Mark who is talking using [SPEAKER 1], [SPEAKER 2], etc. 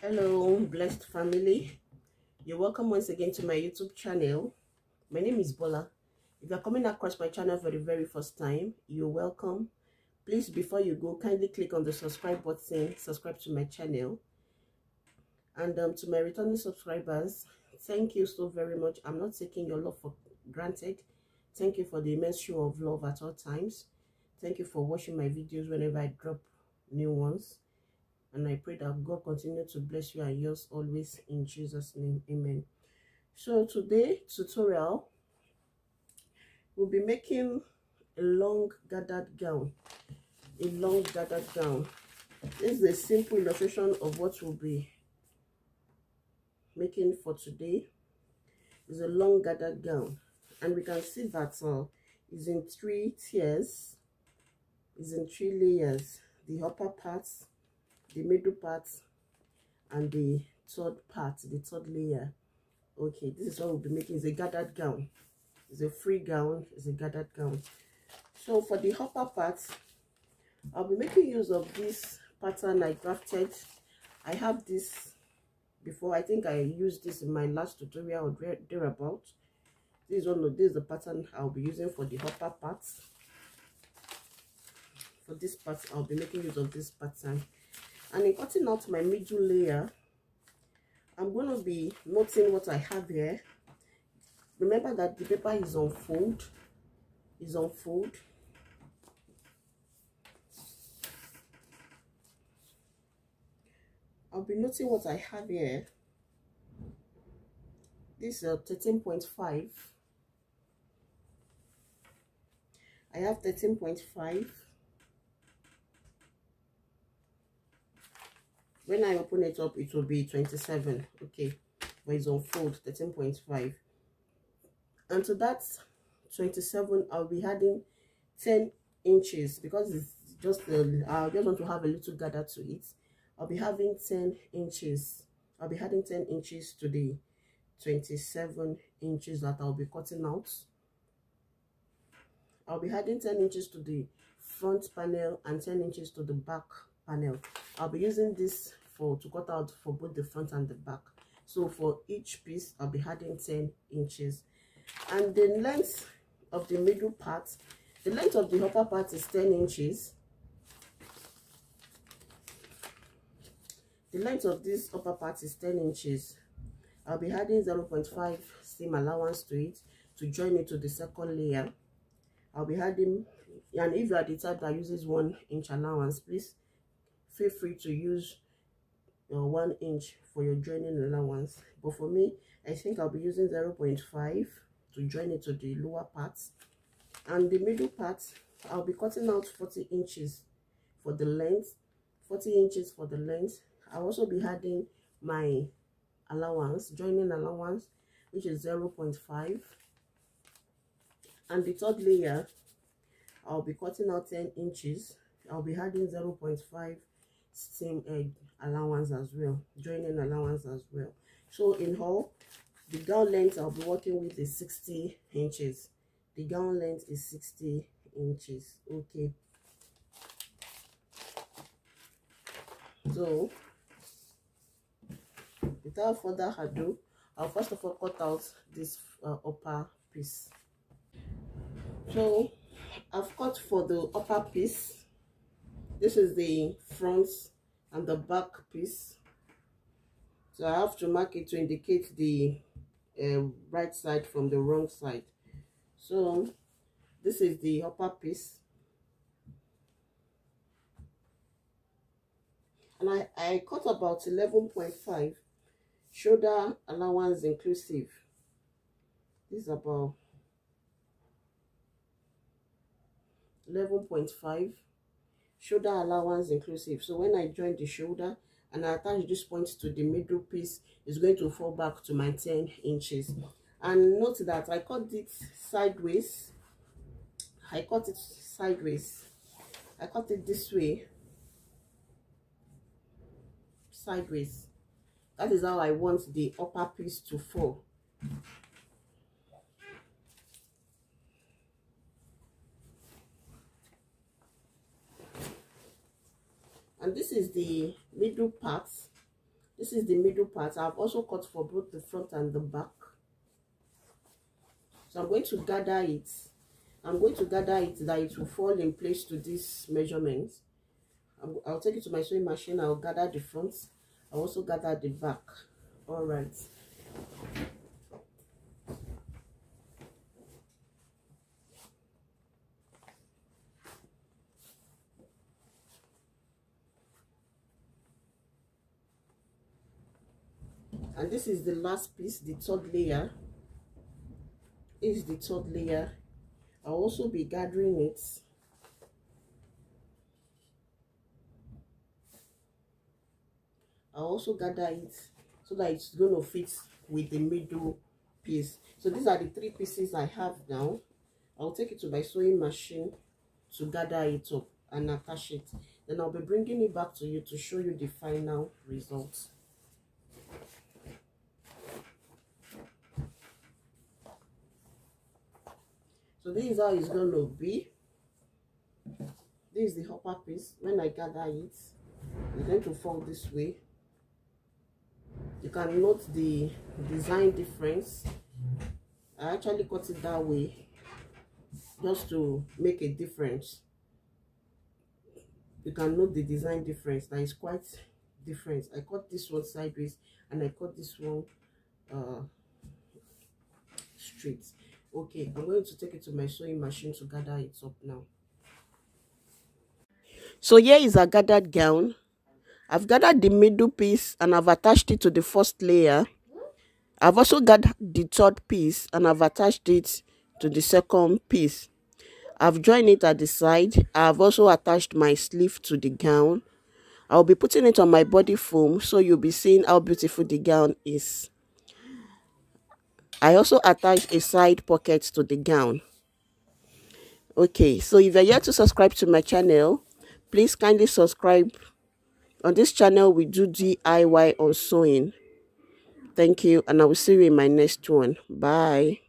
[SPEAKER 1] hello blessed family. You're welcome once again to my youtube channel. My name is bola. If you're coming across my channel for the very first time you're welcome. Please before you go kindly click on the subscribe button subscribe to my channel. And um, to my returning subscribers thank you so very much. I'm not taking your love for granted. Thank you for the immense show of love at all times. Thank you for watching my videos whenever i drop new ones and I pray that God continue to bless you and yours always in Jesus name. Amen. So today tutorial we'll be making a long gathered gown a long gathered gown. This is a simple illustration of what we'll be making for today. Is a long gathered gown and we can see that uh, is in three tiers is in three layers the upper parts the middle part and the third part the third layer. Okay this is what we'll be making. Is a gathered gown. It's a free gown. It's a gathered gown. So for the upper part i'll be making use of this pattern i drafted i have this before. I think i used this in my last tutorial or thereabout. This is one of this is the pattern i'll be using for the upper part. For this part i'll be making use of this pattern and in cutting out my middle layer. I'm going to be noting what i have here. Remember that the paper is on fold is on fold. I'll be noting what i have here. This is 13.5 i have 13.5 when i open it up it will be 27 okay? But it's on fold 13.5 and so that's 27 i'll be adding 10 inches because it's just i just want to have a little gather to it. I'll be having 10 inches. I'll be adding 10 inches to the 27 inches that i'll be cutting out. I'll be adding 10 inches to the front panel and 10 inches to the back panel. I'll be using this for to cut out for both the front and the back. So for each piece i'll be adding 10 inches. And the length of the middle part the length of the upper part is 10 inches. The length of this upper part is 10 inches. I'll be adding 0 0.5 seam allowance to it to join it to the second layer. I'll be adding and if you are the type that uses one inch allowance please feel free to use uh, one inch for your joining allowance but for me i think i'll be using 0 0.5 to join it to the lower parts. And the middle part i'll be cutting out 40 inches for the length 40 inches for the length. I'll also be adding my allowance joining allowance which is 0 0.5 and the third layer i'll be cutting out 10 inches. I'll be adding 0 0.5 seam egg allowance as well joining allowance as well. So in all the gown length i'll be working with is 60 inches. The gown length is 60 inches okay. So without further ado i'll first of all cut out this uh, upper piece. So i've cut for the upper piece this is the front and the back piece. So i have to mark it to indicate the uh, right side from the wrong side. So this is the upper piece. And i i cut about 11.5 shoulder allowance inclusive. This is about 11.5 shoulder allowance inclusive. So when i join the shoulder and I attach this point to the middle piece it's going to fall back to my 10 inches. And note that i cut it sideways. I cut it sideways. I cut it this way. Sideways. That is how i want the upper piece to fall and this is the middle part. This is the middle part. I've also cut for both the front and the back. So i'm going to gather it. I'm going to gather it that it will fall in place to this measurement. I'll take it to my sewing machine. I'll gather the front. I'll also gather the back. All right and this is the last piece the third layer. Is the third layer. I'll also be gathering it. I'll also gather it so that it's going to fit with the middle piece. So these are the three pieces i have now. I'll take it to my sewing machine to gather it up and attach it. Then i'll be bringing it back to you to show you the final results so this is how it's going to be. This is the upper piece. When i gather it it's going to fall this way. You can note the design difference. I actually cut it that way just to make a difference. You can note the design difference. That is quite different. I cut this one sideways and i cut this one uh straight okay i'm going to take it to my sewing machine to gather it up now. So here is a gathered gown. I've gathered the middle piece and i've attached it to the first layer. I've also gathered the third piece and i've attached it to the second piece. I've joined it at the side. I've also attached my sleeve to the gown. I'll be putting it on my body foam so you'll be seeing how beautiful the gown is I also attached a side pocket to the gown. Okay, so if you're yet to subscribe to my channel, please kindly subscribe. On this channel, we do DIY on sewing. Thank you, and I will see you in my next one. Bye.